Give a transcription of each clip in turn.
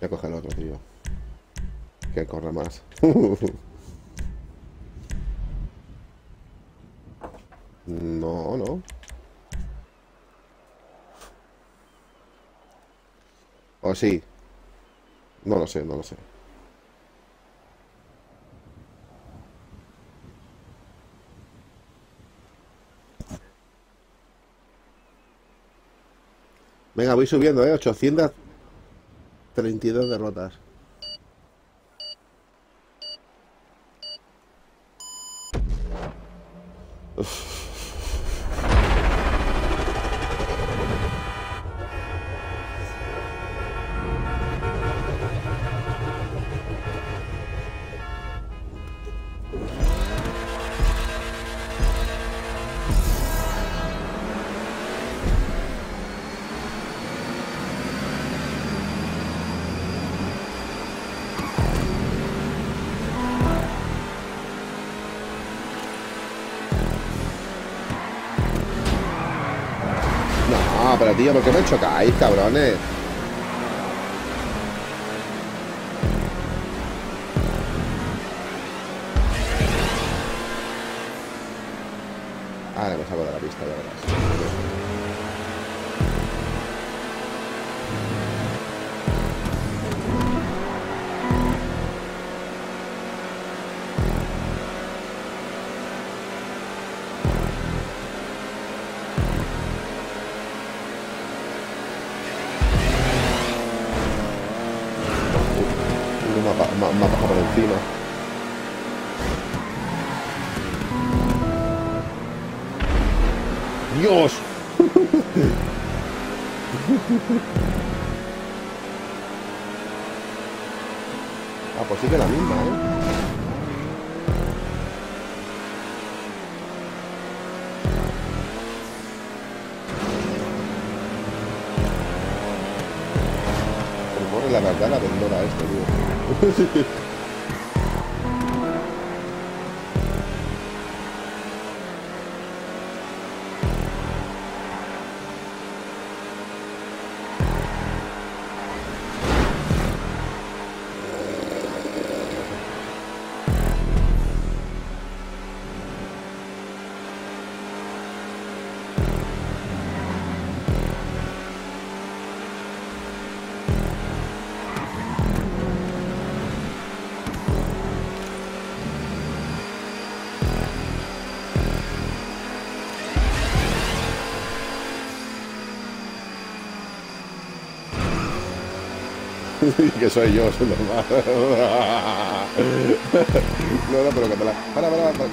Voy a coger el otro, tío. Que corra más. no, no. ¿O sí? No lo sé, no lo sé. Venga, voy subiendo, ¿eh? 832 derrotas. No, pero tío, ¿por qué me chocáis, cabrones? Ahora me salgo de la pista, ya verás. Ha pasado por encima. ¡Dios! ah, pues sí la misma, ¿eh? Pone la verdad la vendora esto, tío. que soy yo, soy normal. no, no, pero que te la. Para, para, para,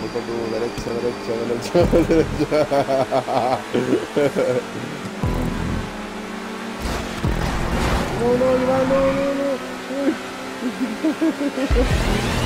Voy por tu derecha, derecha, derecha, derecha. no, no, Iván, no, no, no.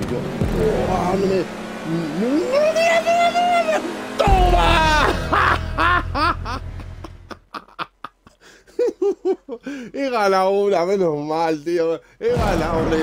Y yo, ¡oh, no me, no, no no digas! ¡Toma! He ganado una, menos mal, tío. He ganado una,